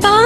bye.